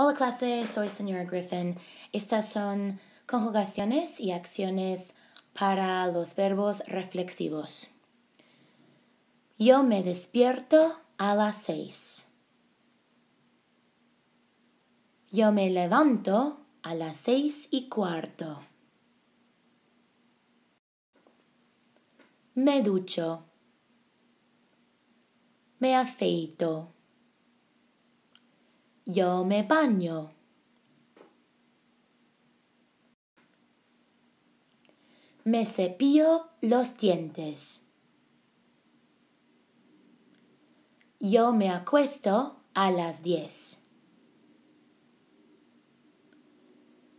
Hola clase, soy señora Griffin. Estas son conjugaciones y acciones para los verbos reflexivos. Yo me despierto a las seis. Yo me levanto a las seis y cuarto. Me ducho. Me afeito. Yo me baño. Me cepillo los dientes. Yo me acuesto a las diez.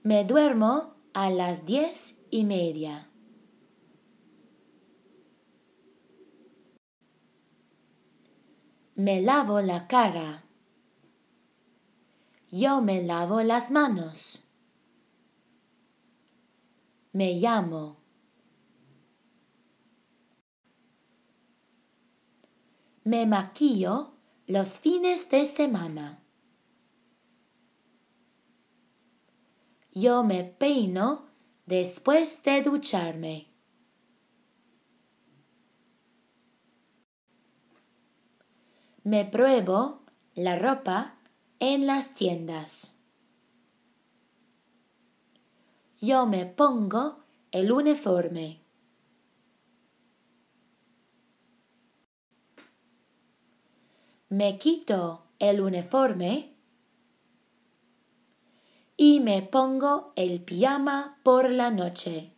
Me duermo a las diez y media. Me lavo la cara. Yo me lavo las manos. Me llamo. Me maquillo los fines de semana. Yo me peino después de ducharme. Me pruebo la ropa en las tiendas. Yo me pongo el uniforme. Me quito el uniforme y me pongo el pijama por la noche.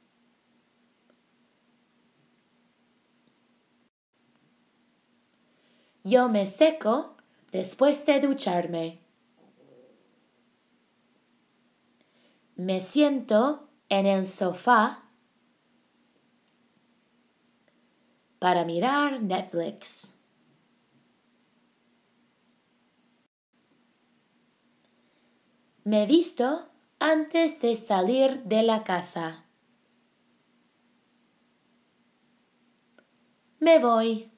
Yo me seco después de ducharme. Me siento en el sofá para mirar Netflix. Me visto antes de salir de la casa. Me voy.